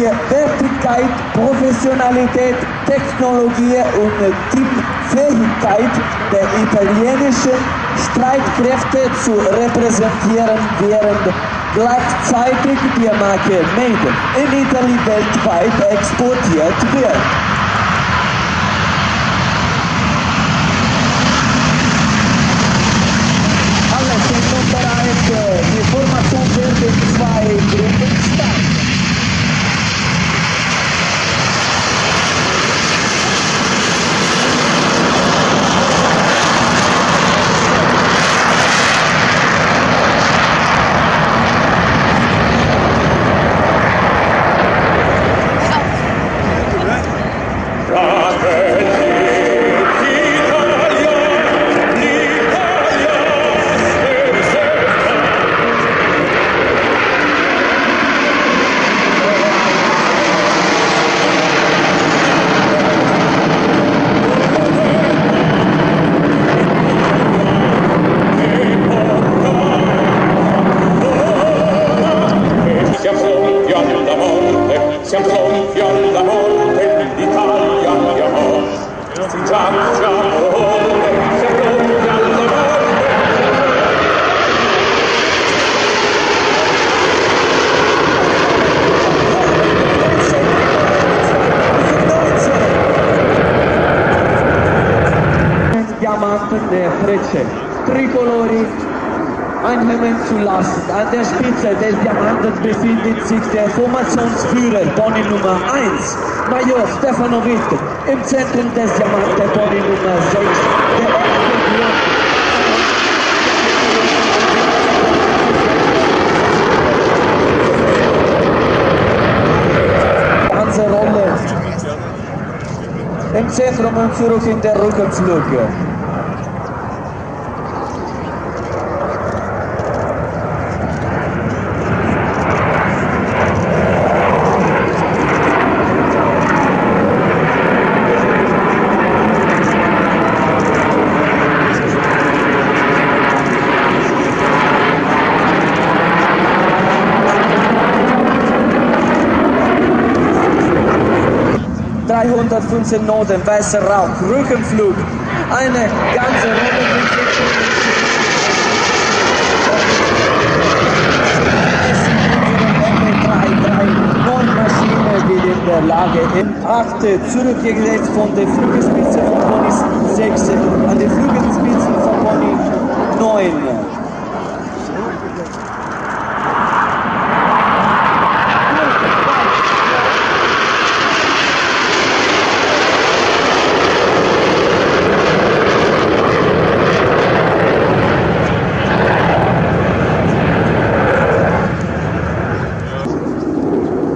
für Wertigkeit, Professionalität, Technologie und Tippfähigkeit der italienischen Streitkräfte zu repräsentieren, während gleichzeitig die Marke Made in Italy weltweit exportiert wird. die Formation Verde 2 Frecce, Tricolori anhängen zu lassen. An der Spitze des Diamanten befindet sich der Formationsführer Pony Nummer 1, Major Stefanovic. Im Zentrum des Diamanten Pony Nummer 6, der. Ganze Rolle. Im Zentrum und zurück in der Rückenflug. ...315 Noten, weißer Rauch, Rückenflug, eine ganze Rolle. Maschine wird in der Lage, in 8 zurückgesetzt von der Flügelspitze von Pony 6 an die Flügelspitze von Pony 9.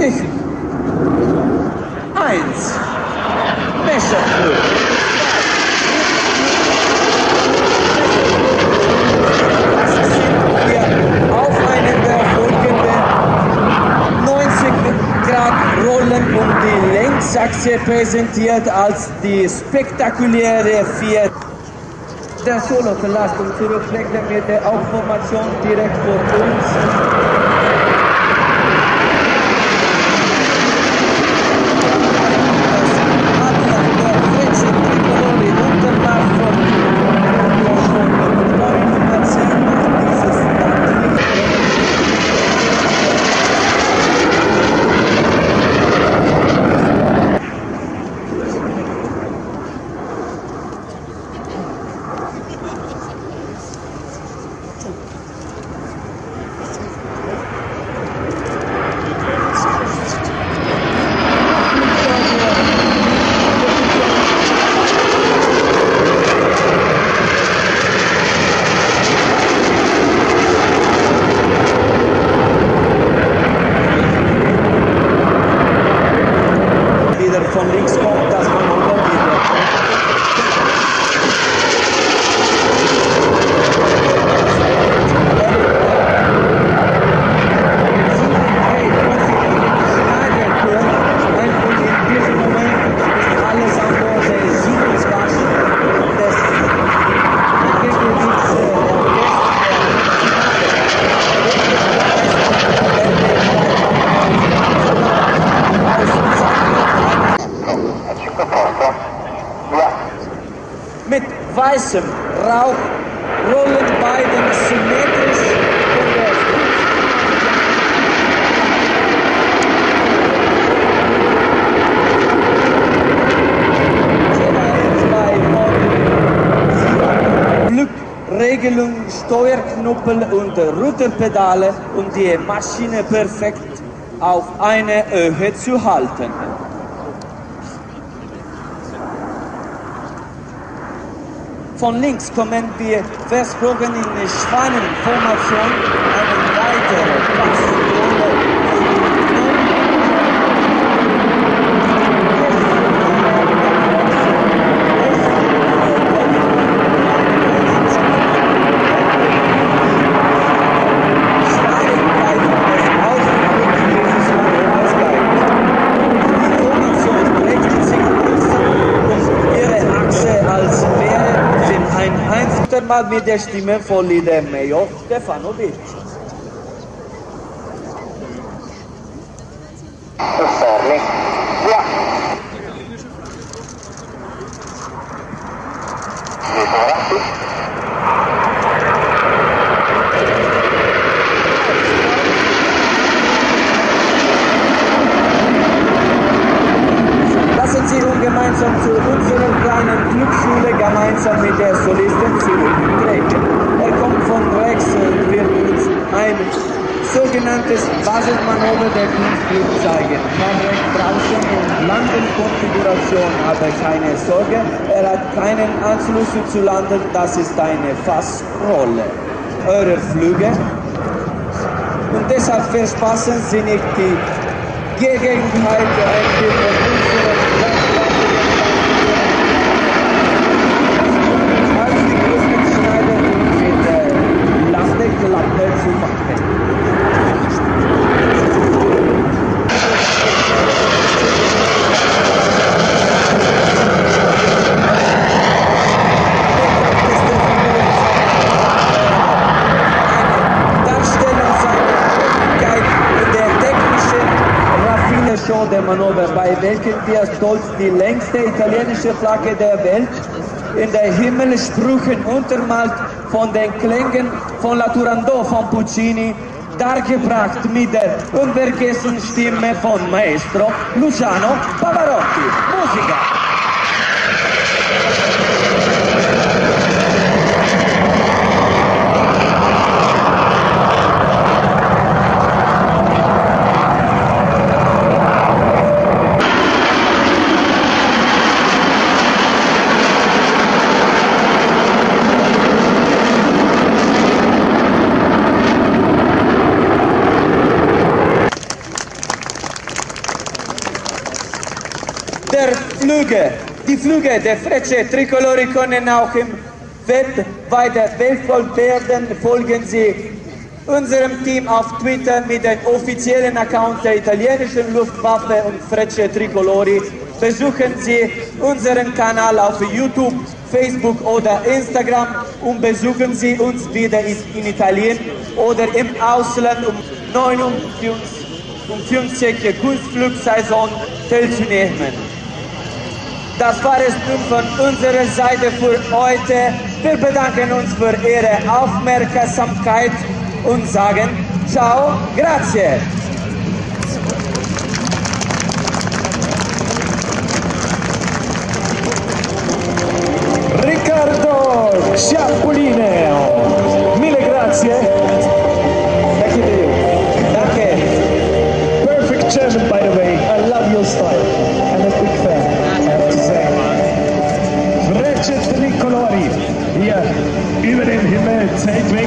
Ich. Eins. Messerflug. Auf einen der folgenden 90 Grad Rollen um Längsachse präsentiert als die spektakuläre vier der Solo-Verlastung zurücklegt mit der Aufformation direkt vor uns. Rauch rollen beiden symmetrisch Glückregelung, Steuerknuppel und Rudderpedale, um die Maschine perfekt auf eine Höhe zu halten. Von links kommen wir versprochen in der Schwanenformation eine weitere Passrolle. Εμπάσχεται η μέθολη, δεν είναι Basismanöver der Kunstflug zeigen. Kann recht draußen und Landenkonfiguration, aber keine Sorge, er hat keinen Anschluss zu landen, das ist eine Fassrolle. Eure Flüge und deshalb verspassen Sie nicht die Gegenheit der Entwicklung unserer als die Gründungsschneider mit der Landeklappe zu machen. Darstellung seiner Fähigkeit in der technischen Raffine Show der Manöver, bei welchen wir stolz die längste italienische Flagge der Welt in der Himmelsprüchen untermalt von den Klängen von La Turandot von Puccini, dargebracht mit der unvergessenen Stimme von Maestro Luciano Pavarotti. Musica! der Flüge. Die Flüge der Frecce Tricolori können auch im Web verfolgt werden. Folgen Sie unserem Team auf Twitter mit dem offiziellen Account der italienischen Luftwaffe und Frecce Tricolori. Besuchen Sie unseren Kanal auf YouTube, Facebook oder Instagram und besuchen Sie uns wieder in Italien oder im Ausland um 59 um 50 Kunstflugsaison teilzunehmen. Das war es nun von unserer Seite für heute. Wir bedanken uns für Ihre Aufmerksamkeit und sagen Ciao, grazie.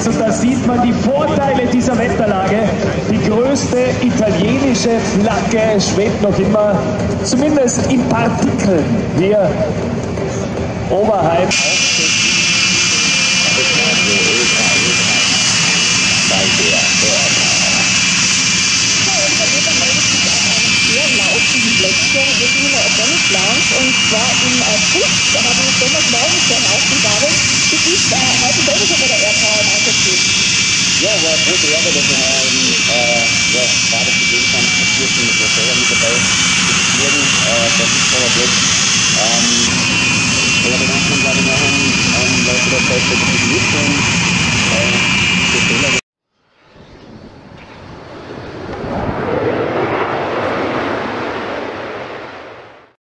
Zeitwegs. Und da sieht man die Vorteile dieser Wetterlage. Die größte italienische Flagge schwebt noch immer, zumindest in Partikeln, hier oberhalb. Ja, war eine große Ehre,